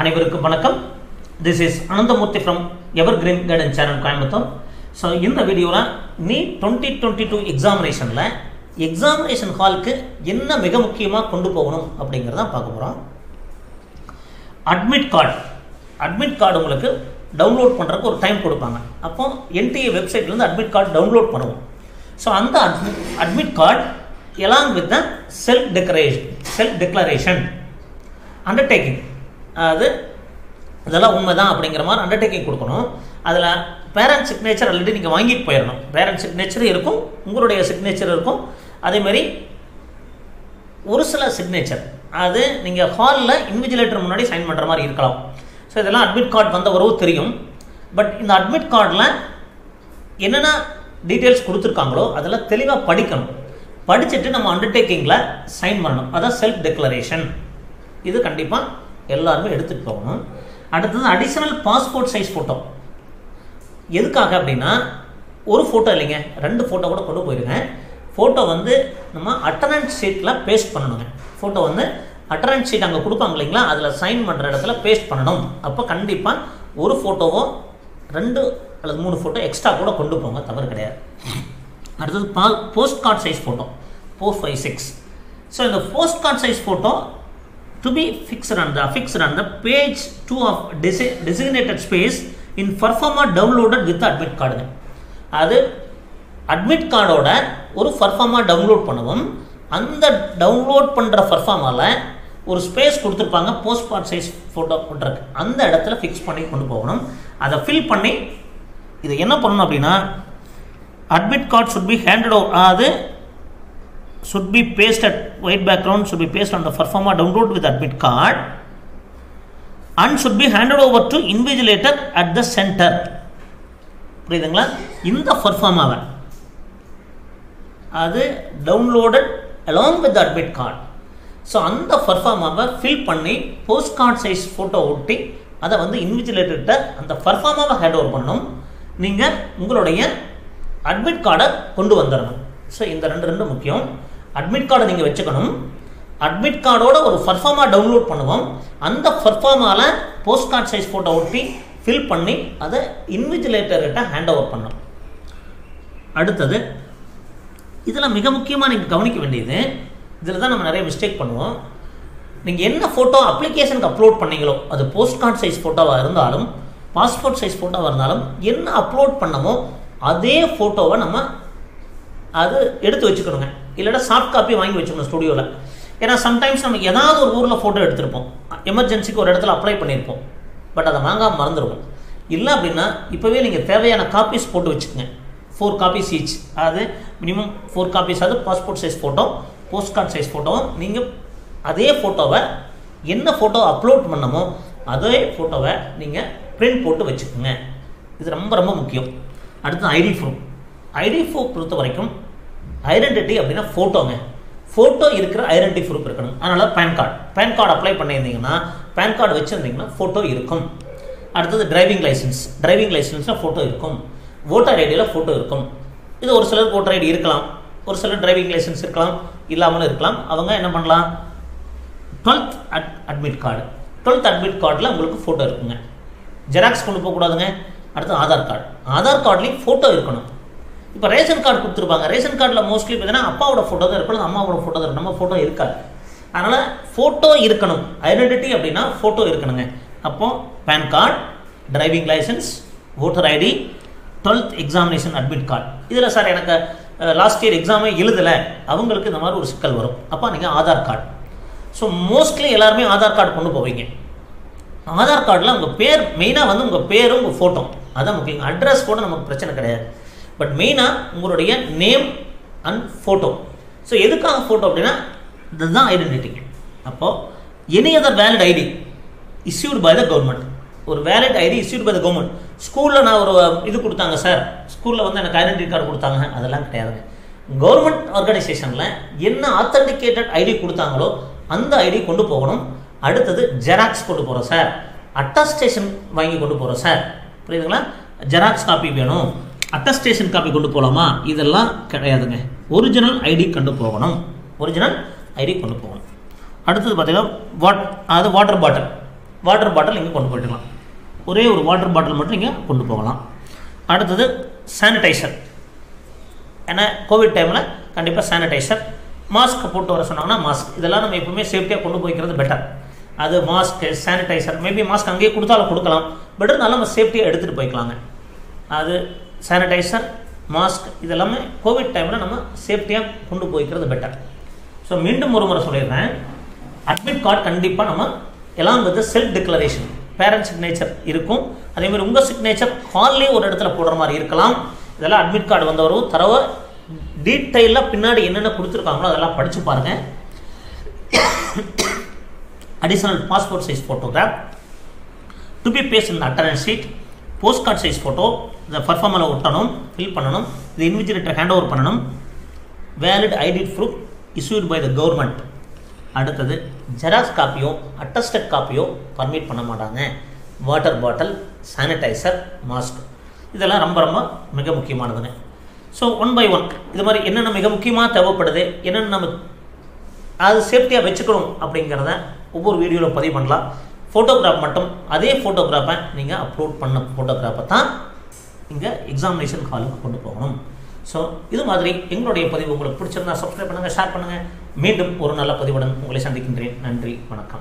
அனைவருக்கும் வணக்கம். This is Ananthamurthy from evergreen garden channel Coimbatore so இந்த வீடியோவில் நீ டுவெண்ட்டி டுவெண்ட்டி டூ எக்ஸாமினேஷனில் எக்ஸாமினேஷன் ஹாலுக்கு என்ன மிக முக்கியமாக கொண்டு போகணும் அப்படிங்கிறத பார்க்க போகிறோம் அட்மிட் கார்டு அட்மிட் கார்டு உங்களுக்கு டவுன்லோட் பண்ணுறதுக்கு ஒரு டைம் கொடுப்பாங்க. அப்போ என்டிஏ வெப்சைட்லேருந்து அட்மிட் கார்டு டவுன்லோட் பண்ணுவோம். ஸோ அந்த admit card along with the self decoration self declaration undertaking அது இதெல்லாம் உண்மைதான் அப்படிங்கிற மாதிரி அண்டர்டேக்கிங் கொடுக்கணும். அதில் பேரண்ட் சிக்னேச்சர் ஆல்ரெடி நீங்கள் வாங்கிட்டு போயிடணும். பேரண்ட் சிக்னேச்சர் இருக்கும் உங்களுடைய சிக்னேச்சர் இருக்கும். அதேமாதிரி ஒரு சில சிக்னேச்சர் அது நீங்கள் ஹாலில் இன்விஜிலேட்டர் முன்னாடி சைன் பண்ணுற மாதிரி இருக்கலாம். ஸோ இதெல்லாம் அட்மிட் கார்டு வந்த உறவு தெரியும். பட் இந்த அட்மிட் கார்டில் என்னென்ன டீட்டெயில்ஸ் கொடுத்துருக்காங்களோ அதெல்லாம் தெளிவாக படிக்கணும். படிச்சுட்டு நம்ம அண்டர்டேக்கிங்கில் சைன் பண்ணணும். அதான் செல்ஃப் டெக்ளரேஷன் இது கண்டிப்பாக எல்லாருமே எடுத்துகிட்டு போகணும். அடுத்தது அடிஷனல் பாஸ்போர்ட் சைஸ் ஃபோட்டோ எதுக்காக அப்படின்னா ஒரு ஃபோட்டோ இல்லைங்க ரெண்டு ஃபோட்டோ கூட கொண்டு போயிருங்க. ஃபோட்டோ வந்து நம்ம அட்டனன்ஸ் ஷீட்டில் பேஸ்ட் பண்ணணுங்க. ஃபோட்டோ வந்து அட்டனன்ஸ் ஷீட் அங்கே கொடுப்பாங்க இல்லைங்களா அதில் சைன் பண்ணுற இடத்துல பேஸ்ட் பண்ணணும். அப்போ கண்டிப்பாக ஒரு ஃபோட்டோவோ ரெண்டு அல்லது மூணு ஃபோட்டோ எக்ஸ்ட்ரா கூட கொண்டு போங்க தவறு கிடையாது. அடுத்தது பா post card size photo four five six so இந்த post card size photo to be fixed on the fixed on the page two of DC designated space in proforma downloaded with admit கார்டுங்க அது admit கார்டோட ஒரு பர்ஃபார்மா download பண்ணுவோம் அந்த download பண்ணுற பர்ஃபார்மாவில் ஒரு space கொடுத்துருப்பாங்க போஸ்ட்பார்ட் size photo பண்ணுறதுக்கு அந்த இடத்துல ஃபிக்ஸ் பண்ணி கொண்டு போகணும். அதை ஃபில் பண்ணி இதை என்ன பண்ணணும் அப்படின்னா admit card should be handed over அது should be pasted white background should be placed on the performer download with admit card and should be handed over to invigilator at the center. புரியுதுங்களா? இந்த பர்ஃபார்மாவை அது downloaded along with admit card so அந்த பர்ஃபார்மாவை fill பண்ணி post card size photo ஒட்டி அதை வந்து இன்விஜிலேட்டர்கிட்ட அந்த பர்ஃபார்மாவை ஹேண்ட் ஓவர் பண்ணணும் நீங்கள் உங்களுடைய அட்மிட் கார்டை கொண்டு வந்துடணும் ஸோ இந்த ரெண்டு ரெண்டு முக்கியம். அட்மிட் கார்டை நீங்கள் வச்சுக்கணும். அட்மிட் கார்டோட ஒரு பர்ஃபார்மா டவுன்லோட் பண்ணுவோம். அந்த பர்ஃபார்மாவில் போஸ்ட் கார்டு சைஸ் ஃபோட்டோ ஒட்டி ஃபில் பண்ணி அதை இன்விஜிலேட்டர்கிட்ட ஹேண்ட் ஓவர் பண்ணும் அடுத்தது இதில் மிக முக்கியமாக நீங்கள் கவனிக்க வேண்டியது இதில் தான் நம்ம நிறைய மிஸ்டேக் பண்ணுவோம். நீங்கள் என்ன ஃபோட்டோ அப்ளிகேஷனுக்கு அப்லோட் பண்ணீங்களோ அது போஸ்ட் கார்டு சைஸ் ஃபோட்டோவாக இருந்தாலும் பாஸ்போர்ட் சைஸ் ஃபோட்டோவாக இருந்தாலும் என்ன அப்லோட் பண்ணமோ அதே ஃபோட்டோவை நம்ம அது எடுத்து வச்சுக்கணுங்க. இல்லைனா சாஃப்ட் காப்பி வாங்கி வச்சுக்கணும் ஸ்டுடியோவில் ஏன்னா சம்டைம்ஸ் நம்ம ஏதாவது ஒரு ஊரில் ஃபோட்டோ எடுத்திருப்போம். எமர்ஜென்சிக்கு ஒரு இடத்துல அப்ளை பண்ணியிருப்போம் பட் அதை வாங்காமல் மறந்துடுவோம் இல்லை அப்படின்னா இப்போவே நீங்கள் தேவையான காப்பீஸ் போட்டு வச்சுக்கோங்க. ஃபோர் காப்பீஸ் ஈச் அது மினிமம் ஃபோர் காப்பீஸ் அது passport size photo post card size ஃபோட்டோவும் நீங்கள் அதே ஃபோட்டோவை என்ன ஃபோட்டோ அப்லோட் பண்ணமோ அதே ஃபோட்டோவை நீங்கள் பிரிண்ட் போட்டு வச்சுக்கோங்க. இது ரொம்ப ரொம்ப முக்கியம். அடுத்து ஐடி ப்ரூஃப் ஐடி ப்ரூஃப் பொறுத்த வரைக்கும் ஐடென்டிட்டி அப்படின்னா ஃபோட்டோங்க ஃபோட்டோ இருக்கிற ஐடென்டி ப்ரூஃப் இருக்கணும். அதனால் PAN card PAN card apply பண்ணியிருந்தீங்கன்னா பேன் கார்டு வச்சுருந்தீங்கன்னா ஃபோட்டோ இருக்கும். அடுத்தது டிரைவிங் லைசன்ஸ் டிரைவிங் லைசன்ஸில் ஃபோட்டோ இருக்கும். ஓட்டர் ஐடியில் ஃபோட்டோ இருக்கும். இது ஒரு சிலர் ஓட்டர் ஐடி இருக்கலாம். ஒரு சிலர் டிரைவிங் லைசன்ஸ் இருக்கலாம். இல்லாமலும் இருக்கலாம். அவங்க என்ன பண்ணலாம்? Twelfth at admit card twelfth admit கார்டில் உங்களுக்கு ஃபோட்டோ இருக்குங்க. ஜெராக்ஸ் கொண்டு போகக்கூடாதுங்க. அடுத்து ஆதார் கார்டு ஆதார் கார்ட்லேயும் ஃபோட்டோ இருக்கணும். இப்போ ரேஷன் கார்டு கொடுத்துருப்பாங்க. ரேஷன் கார்டில் மோஸ்ட்லி பார்த்தீங்கன்னா அப்பாவோட ஃபோட்டோ தான் இருக்கணும் அம்மாவோட ஃபோட்டோ தான் நம்ம ஃபோட்டோ இருக்காது. அதனால் ஃபோட்டோ இருக்கணும். ஐடென்டிட்டி அப்படின்னா ஃபோட்டோ இருக்கணுங்க. அப்போது PAN card driving licence voter ID twelfth examination admit card இதில் சார் எனக்கு லாஸ்ட் இயர் எக்ஸாமே எழுதலை. அவங்களுக்கு இந்த மாதிரி ஒரு சிக்கல் வரும். அப்போ நீங்கள் ஆதார் கார்டு ஸோ மோஸ்ட்லி எல்லாருமே ஆதார் கார்டு கொண்டு போவீங்க. ஆதார் கார்டில் உங்கள் பேர் மெயினாக வந்து உங்கள் பேரும் உங்கள் ஃபோட்டோ அதான் முக்கியம் அட்ரஸ் கூட நமக்கு பிரச்சனை கிடையாது. பட் மெயினாக உங்களுடைய நேம் அண்ட் ஃபோட்டோ ஸோ எதுக்காக ஃபோட்டோ அப்படின்னா இதுதான் ஐடென்டிட்டி அப்போது any other valid ID issued by the government ஒரு valid ID issued by the government ஸ்கூலில் நான் ஒரு இது கொடுத்தாங்க சார் ஸ்கூலில் வந்து எனக்கு ஐடென்டிட்டி கார்டு கொடுத்தாங்க. அதெல்லாம் கிடையாதுங்க கவர்மெண்ட் ஆர்கனைசேஷனில் என்ன ஆத்தன்டிகேட்டட் ஐடி கொடுத்தாங்களோ அந்த ஐடி கொண்டு போகணும். அடுத்தது ஜெராக்ஸ் கொண்டு போகிறோம் சார் அட்டாஸ்டேஷன் வாங்கி கொண்டு போகிறோம் சார் புரியுதுங்களா? ஜெராக்ஸ் காப்பி வேணும். அட்டஸ்டேஷன் காப்பி கொண்டு போகலாமா இதெல்லாம் கிடையாதுங்க. ஒரிஜினல் ஐடி கொண்டு போகணும். ஒரிஜினல் ஐடி கொண்டு போகணும். அடுத்தது பார்த்தீங்கன்னா வாட் அது வாட்டர் பாட்டில் வாட்டர் பாட்டில் இங்கே கொண்டு போயிட்டுக்கலாம். ஒரே ஒரு வாட்டர் பாட்டில் மட்டும் நீங்கள் கொண்டு போகலாம். அடுத்தது சானிடைசர் ஏன்னா கோவிட் டைமில் கண்டிப்பாக சானிடைசர் மாஸ்க் போட்டு வர சொன்னாங்கன்னா மாஸ்க் இதெல்லாம் நம்ம எப்பவுமே சேஃப்டியாக கொண்டு போய்க்கிறது பெட்டர் அது மாஸ்க் சானிடைசர் மேபி மாஸ்க் அங்கேயே கொடுத்தாலும் கொடுக்கலாம். பெட்டர் நல்லா நம்ம சேஃப்டியாக எடுத்துகிட்டு போய்க்கலாங்க. அது சானிடைசர் மாஸ்க் இதெல்லாமே கோவிட் டைமில் நம்ம சேஃப்டியாக கொண்டு போய்க்கிறது பெட்டர் ஸோ மீண்டும் ஒரு முறை சொல்லிடுறேன். அட்மிட் கார்டு கண்டிப்பாக நம்ம எல்லாம் வந்து செல்ஃப் டிக்ளரேஷன் பேரண்ட் சிக்னேச்சர் இருக்கும். அதே மாதிரி உங்கள் சிக்னேச்சர் ஹால்லேயே ஒரு இடத்துல போடுற மாதிரி இருக்கலாம். இதெல்லாம் அட்மிட் கார்டு வந்தவரும் தரவை டீட்டெயிலாக பின்னாடி என்னென்ன கொடுத்துருக்காங்களோ அதெல்லாம் படித்து பாருங்கள் additional passport size photograph to be paste இந்த attendance sheet post card size photo இந்த பர்ஃபார்மில் ஒட்டணும் ஃபில் பண்ணணும் இது இன்விஜிலேட்டர் ஹேண்ட் ஓவர் பண்ணணும். Valid ID proof issued by the government அடுத்தது ஜெராக்ஸ் காப்பியோ அட்டஸ்டட் காப்பியோ பர்மிட் பண்ண மாட்டாங்க. வாட்டர் பாட்டில் சானிடைசர் மாஸ்க் இதெல்லாம் ரொம்ப ரொம்ப மிக முக்கியமானதுங்க. ஸோ ஒன் பை ஒன் இது மாதிரி என்னென்ன மிக முக்கியமாக தேவைப்படுது என்னென்ன நம்ம அது சேஃப்டியாக வச்சுக்கணும் அப்படிங்கிறத ஒவ்வொரு வீடியோவில் பதிவு பண்ணலாம். ஃபோட்டோகிராஃப் மட்டும் அதே ஃபோட்டோகிராஃபை நீங்கள் அப்லோட் பண்ண ஃபோட்டோகிராஃபை தான் இங்கே எக்ஸாமினேஷன் ஹாலுக்கு கொண்டு போகணும். ஸோ இது மாதிரி எங்களுடைய பதிவு உங்களுக்கு பிடிச்சிருந்தா சப்ஸ்கிரைப் பண்ணுங்கள் ஷேர் பண்ணுங்கள் மீண்டும் ஒரு நல்ல பதிவுடன் உங்களை சந்திக்கின்றேன். நன்றி வணக்கம்.